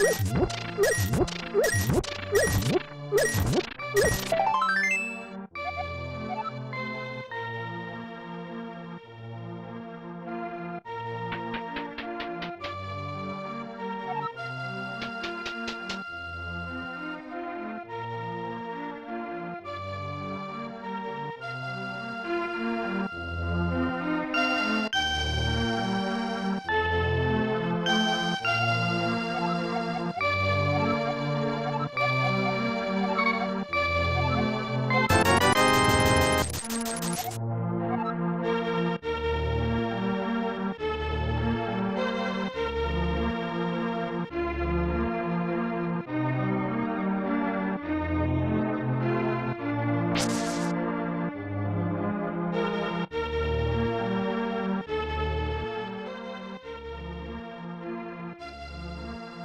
What?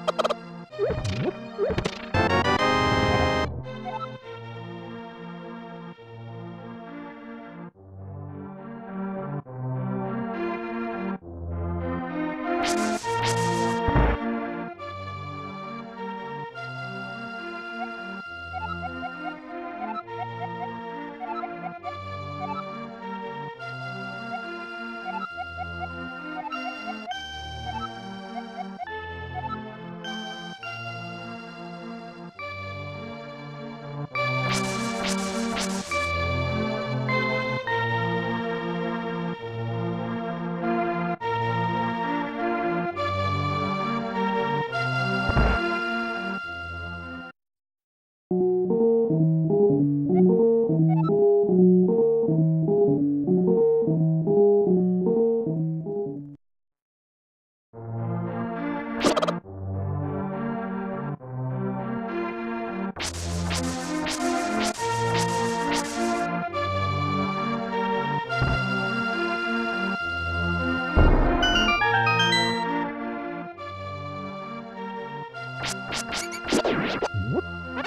you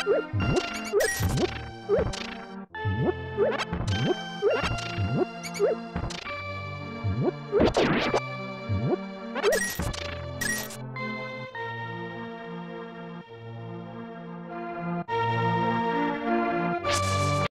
What?